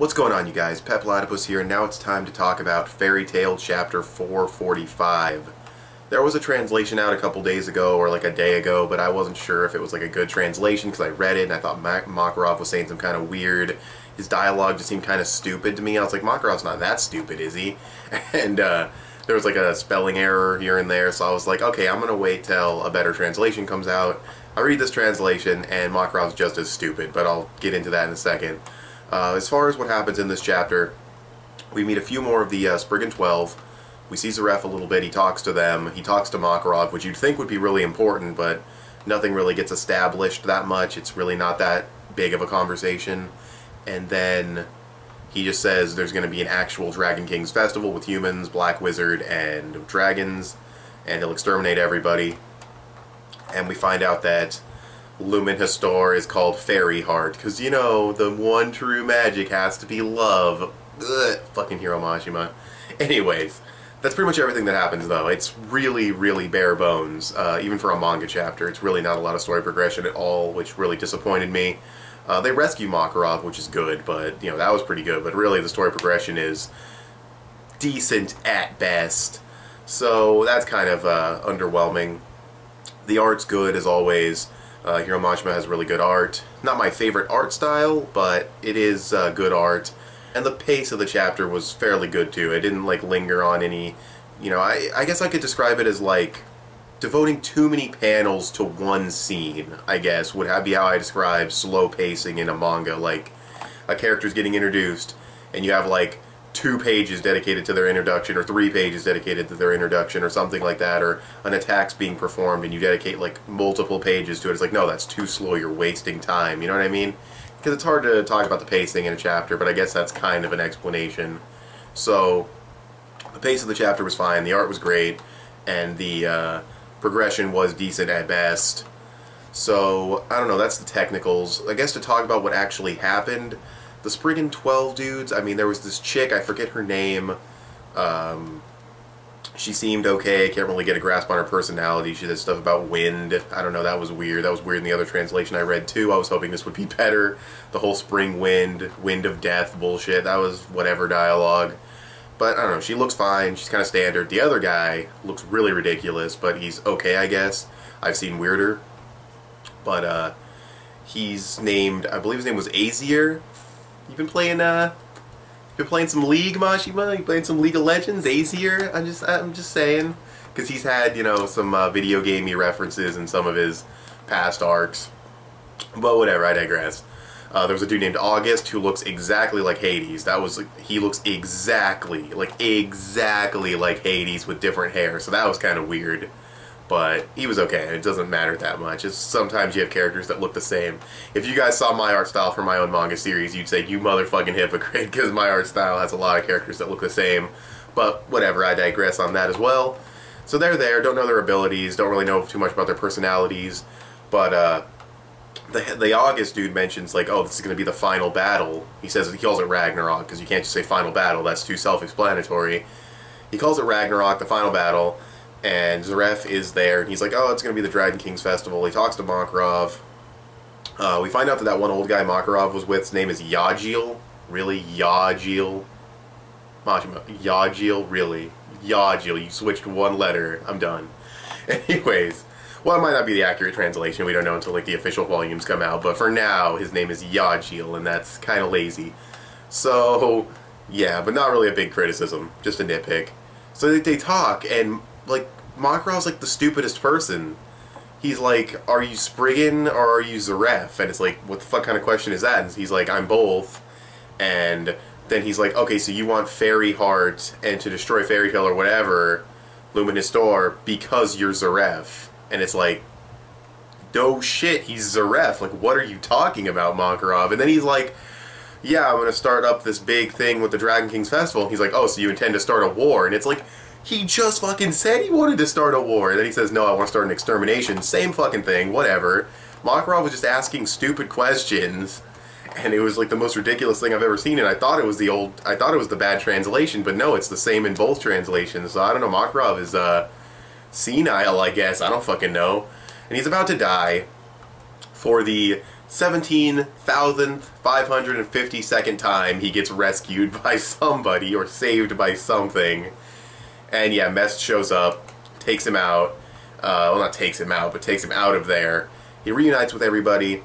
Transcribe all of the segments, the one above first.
What's going on you guys? Pet Platypus here and now it's time to talk about Fairy Tail Chapter 445. There was a translation out a couple days ago or like a day ago but I wasn't sure if it was like a good translation because I read it and I thought Makarov was saying some kind of weird, his dialogue just seemed kind of stupid to me. I was like Makarov's not that stupid is he? And uh, there was like a spelling error here and there so I was like okay I'm gonna wait till a better translation comes out. I read this translation and Makarov's just as stupid but I'll get into that in a second. Uh, as far as what happens in this chapter, we meet a few more of the uh, Spriggan 12. We see Zeref a little bit, he talks to them, he talks to Makarov, which you'd think would be really important, but nothing really gets established that much. It's really not that big of a conversation. And then he just says there's going to be an actual Dragon Kings festival with humans, Black Wizard, and dragons, and he'll exterminate everybody. And we find out that Lumen Historia is called Fairy Heart, because, you know, the one true magic has to be love. Ugh, fucking Hiro Mashima. Anyways, that's pretty much everything that happens, though. It's really, really bare bones, uh, even for a manga chapter. It's really not a lot of story progression at all, which really disappointed me. Uh, they rescue Makarov, which is good, but, you know, that was pretty good. But really, the story progression is decent at best. So that's kind of uh, underwhelming. The art's good, as always. Uh, Hiro Mashima has really good art. Not my favorite art style, but it is uh, good art. And the pace of the chapter was fairly good too. It didn't like linger on any, you know, I, I guess I could describe it as like devoting too many panels to one scene, I guess, would have, be how I describe slow pacing in a manga. Like, a character's getting introduced, and you have like two pages dedicated to their introduction or three pages dedicated to their introduction or something like that or an attack's being performed and you dedicate like multiple pages to it. It's like, no, that's too slow. You're wasting time. You know what I mean? Because it's hard to talk about the pacing in a chapter, but I guess that's kind of an explanation. So the pace of the chapter was fine. The art was great. And the uh, progression was decent at best. So, I don't know, that's the technicals. I guess to talk about what actually happened, the Spriggan 12 dudes, I mean, there was this chick, I forget her name. Um, she seemed okay. I can't really get a grasp on her personality. She did stuff about wind. I don't know. That was weird. That was weird in the other translation I read too. I was hoping this would be better. The whole spring wind, wind of death bullshit. That was whatever dialogue. But I don't know. She looks fine. She's kind of standard. The other guy looks really ridiculous, but he's okay, I guess. I've seen weirder. But uh, he's named. I believe his name was Azir You've been playing uh been playing some League, Mashima? You playing some League of Legends, Azir? I'm just I'm just saying. Because he's had, you know, some uh, video gamey references in some of his past arcs. But whatever, I digress. Uh, there was a dude named August who looks exactly like Hades. That was he looks exactly like exactly like Hades with different hair. So that was kind of weird but he was okay. It doesn't matter that much. It's sometimes you have characters that look the same. If you guys saw my art style for my own manga series, you'd say you motherfucking hypocrite because my art style has a lot of characters that look the same. But whatever, I digress on that as well. So they're there, don't know their abilities, don't really know too much about their personalities, but uh, the the August dude mentions like, oh, this is going to be the final battle. He says he calls it Ragnarok because you can't just say final battle. That's too self-explanatory. He calls it Ragnarok, the final battle and Zeref is there, and he's like, oh, it's going to be the Dragon Kings Festival. He talks to Makarov. Uh, we find out that that one old guy Makarov was with, his name is Yajil. Really? Yajil? Majima. Yajil? Really? Yajil. You switched one letter. I'm done. Anyways, well, it might not be the accurate translation. We don't know until like the official volumes come out. But for now, his name is Yajil, and that's kind of lazy. So, yeah, but not really a big criticism. Just a nitpick. So they, they talk, and like Makarov's like the stupidest person. He's like, "Are you Spriggan or are you Zeref?" And it's like, "What the fuck kind of question is that?" And he's like, "I'm both." And then he's like, "Okay, so you want Fairy Heart and to destroy Fairy Tail or whatever, Lumen Historia because you're Zeref." And it's like, "No shit, he's Zeref. Like, what are you talking about, Makarov?" And then he's like, "Yeah, I'm gonna start up this big thing with the Dragon Kings Festival." And he's like, "Oh, so you intend to start a war?" And it's like he just fucking said he wanted to start a war. And then he says, no, I want to start an extermination. Same fucking thing, whatever. Makarov was just asking stupid questions. And it was like the most ridiculous thing I've ever seen. And I thought it was the old, I thought it was the bad translation. But no, it's the same in both translations. So I don't know, Makarov is uh, senile, I guess. I don't fucking know. And he's about to die for the 17,552nd time he gets rescued by somebody or saved by something. And yeah, Mest shows up, takes him out. Uh, well, not takes him out, but takes him out of there. He reunites with everybody.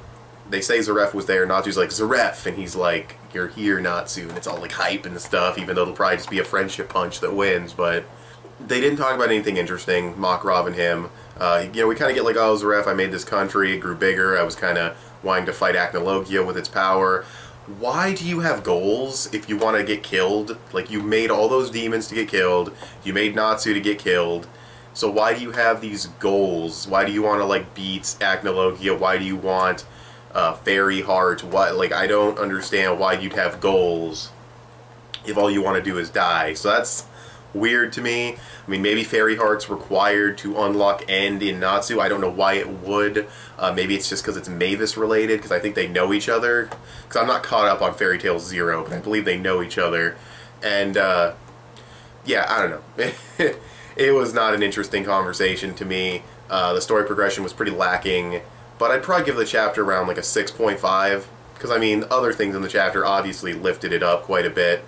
They say Zeref was there. Natsu's like, Zeref! And he's like, you're here, Natsu. And it's all like hype and stuff, even though it'll probably just be a friendship punch that wins. But they didn't talk about anything interesting, Makarov and him. Uh, you know, we kind of get like, oh, Zeref, I made this country, it grew bigger, I was kind of wanting to fight Acnologia with its power. Why do you have goals if you want to get killed? Like, you made all those demons to get killed, you made Natsu to get killed, so why do you have these goals? Why do you want to, like, beat Acnologia? Why do you want uh, Fairy Heart? What, like, I don't understand why you'd have goals if all you want to do is die. So that's weird to me. I mean, maybe Fairy Heart's required to unlock End in Natsu. I don't know why it would. Uh, maybe it's just because it's Mavis related, because I think they know each other. Because I'm not caught up on Fairy Tail Zero, but I believe they know each other. And, uh, yeah, I don't know. it was not an interesting conversation to me. Uh, the story progression was pretty lacking, but I'd probably give the chapter around like a 6.5. Because, I mean, other things in the chapter obviously lifted it up quite a bit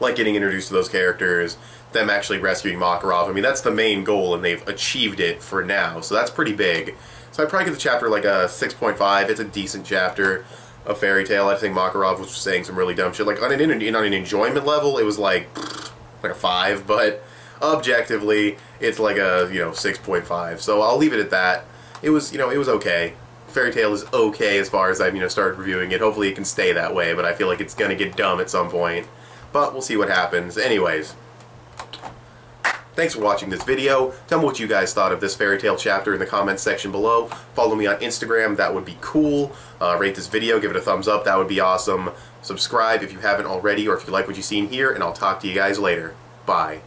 like getting introduced to those characters, them actually rescuing Makarov. I mean, that's the main goal, and they've achieved it for now, so that's pretty big. So I'd probably give the chapter like a 6.5. It's a decent chapter of Fairy Tail. I think Makarov was saying some really dumb shit. Like, on an, on an enjoyment level, it was like, like a 5, but objectively, it's like a, you know, 6.5. So I'll leave it at that. It was, you know, it was okay. Fairy Tail is okay as far as I've, you know, started reviewing it. Hopefully it can stay that way, but I feel like it's to get dumb at some point. But we'll see what happens. Anyways, thanks for watching this video. Tell me what you guys thought of this Fairy Tail chapter in the comments section below. Follow me on Instagram, that would be cool. Uh, rate this video, give it a thumbs up, that would be awesome. Subscribe if you haven't already or if you like what you've seen here, and I'll talk to you guys later. Bye.